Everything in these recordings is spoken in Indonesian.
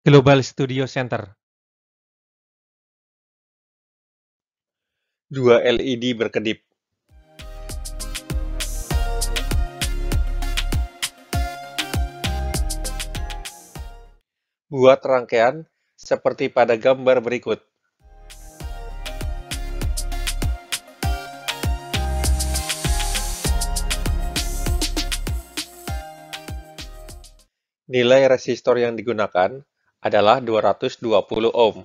Global Studio Center. Dua LED berkedip. Buat rangkaian seperti pada gambar berikut. Nilai resistor yang digunakan adalah 220 ohm.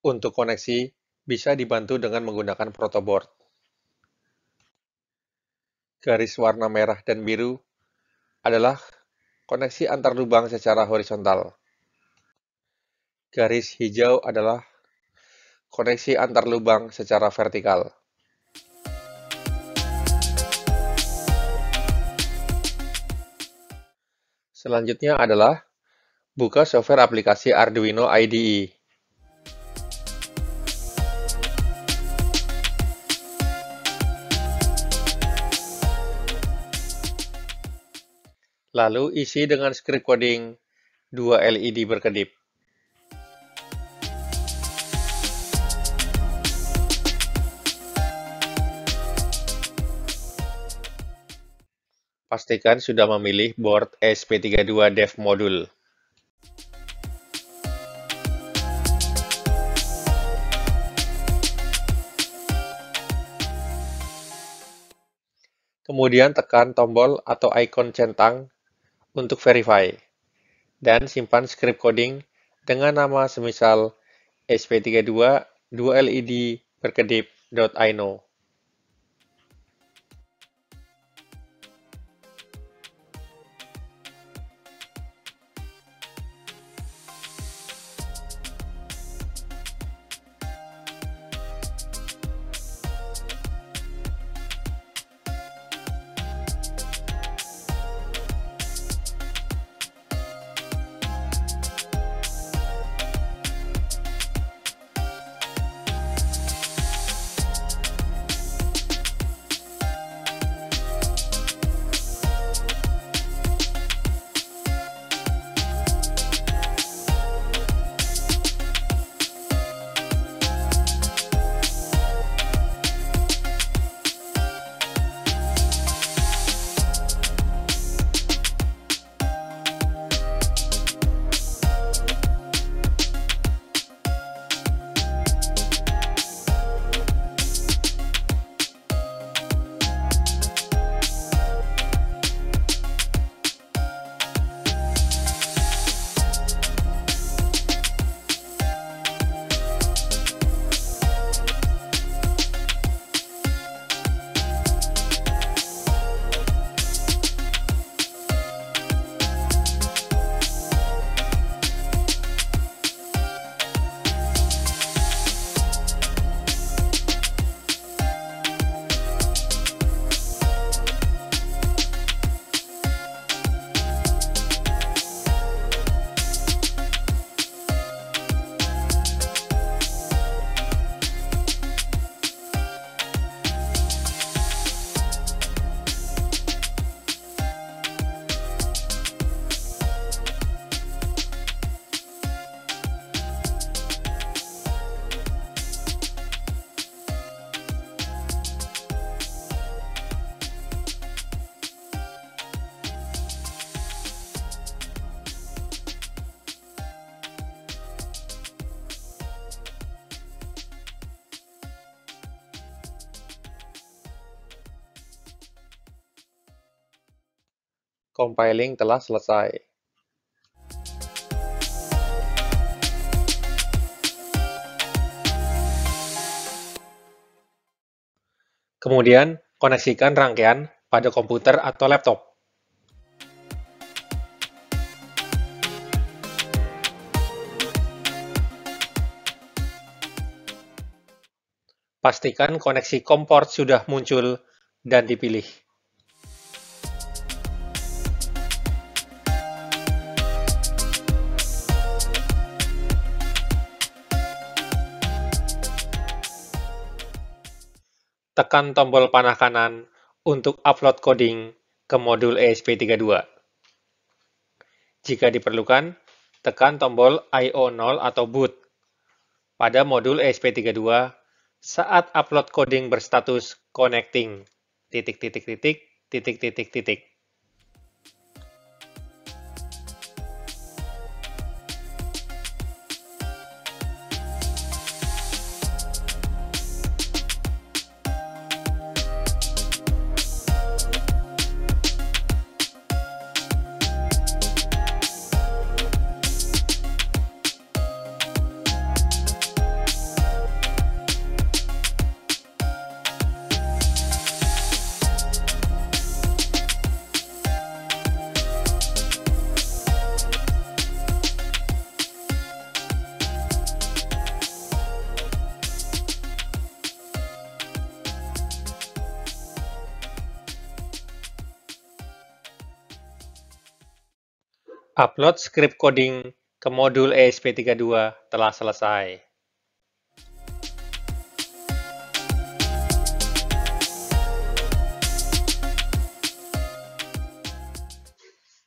Untuk koneksi, bisa dibantu dengan menggunakan protoboard. Garis warna merah dan biru adalah koneksi antar lubang secara horizontal. Garis hijau adalah koneksi antar lubang secara vertikal. Selanjutnya adalah buka software aplikasi Arduino IDE. Lalu isi dengan script coding dua LED berkedip. Pastikan sudah memilih board ESP32 Dev Module. Kemudian tekan tombol atau ikon centang untuk verify, dan simpan script coding dengan nama semisal sp32 2led berkedip.ino. Compiling telah selesai. Kemudian, koneksikan rangkaian pada komputer atau laptop. Pastikan koneksi kompor sudah muncul dan dipilih. Tekan tombol panah kanan untuk upload coding ke modul ESP32. Jika diperlukan, tekan tombol IO0 atau boot pada modul ESP32 saat upload coding berstatus connecting titik titik titik titik titik titik Upload script coding ke modul ESP32 telah selesai.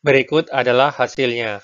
Berikut adalah hasilnya.